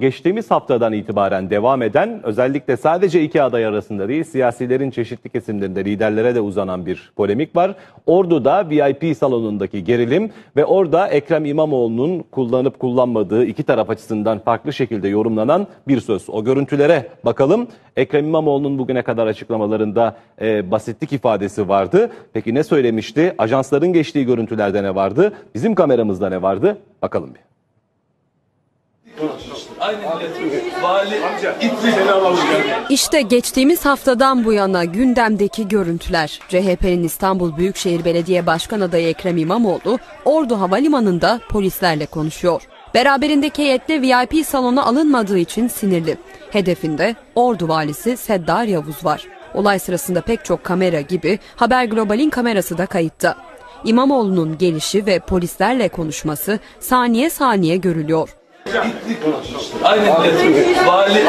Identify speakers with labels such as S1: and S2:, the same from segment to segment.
S1: Geçtiğimiz haftadan itibaren devam eden özellikle sadece iki aday arasında değil siyasilerin çeşitli kesimlerinde liderlere de uzanan bir polemik var. Ordu'da VIP salonundaki gerilim ve orada Ekrem İmamoğlu'nun kullanıp kullanmadığı iki taraf açısından farklı şekilde yorumlanan bir söz. O görüntülere bakalım. Ekrem İmamoğlu'nun bugüne kadar açıklamalarında e, basitlik ifadesi vardı. Peki ne söylemişti? Ajansların geçtiği görüntülerde ne vardı? Bizim kameramızda ne vardı? Bakalım bir.
S2: İşte geçtiğimiz haftadan bu yana gündemdeki görüntüler. CHP'nin İstanbul Büyükşehir Belediye Başkan adayı Ekrem İmamoğlu, Ordu Havalimanı'nda polislerle konuşuyor. Beraberindeki heyetle VIP salona alınmadığı için sinirli. Hedefinde Ordu valisi Seddar Yavuz var. Olay sırasında pek çok kamera gibi Haber Global'in kamerası da kayıtta. İmamoğlu'nun gelişi ve polislerle konuşması saniye saniye görülüyor.
S3: Aynen Vali.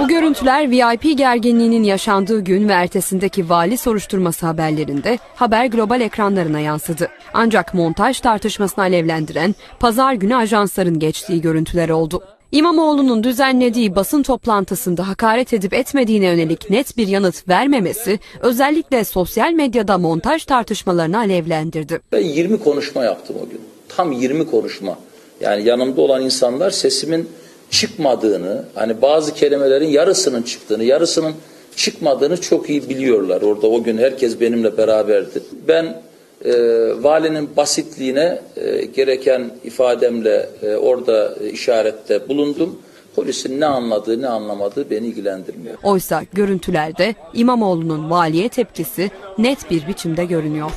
S2: Bu görüntüler VIP gerginliğinin yaşandığı gün ve ertesindeki vali soruşturması haberlerinde Haber Global ekranlarına yansıdı. Ancak montaj tartışmasını alevlendiren pazar günü ajansların geçtiği görüntüler oldu. İmamoğlu'nun düzenlediği basın toplantısında hakaret edip etmediğine yönelik net bir yanıt vermemesi özellikle sosyal medyada montaj tartışmalarını alevlendirdi.
S4: Ben 20 konuşma yaptım o gün. Tam 20 konuşma. Yani yanımda olan insanlar sesimin çıkmadığını, hani bazı kelimelerin yarısının çıktığını, yarısının çıkmadığını çok iyi biliyorlar. Orada o gün herkes benimle beraberdi. Ben e, valinin basitliğine e, gereken ifademle e, orada işarette bulundum. Polisin ne anladığı ne anlamadığı beni ilgilendirmiyor.
S2: Oysa görüntülerde İmamoğlu'nun valiye tepkisi net bir biçimde görünüyor.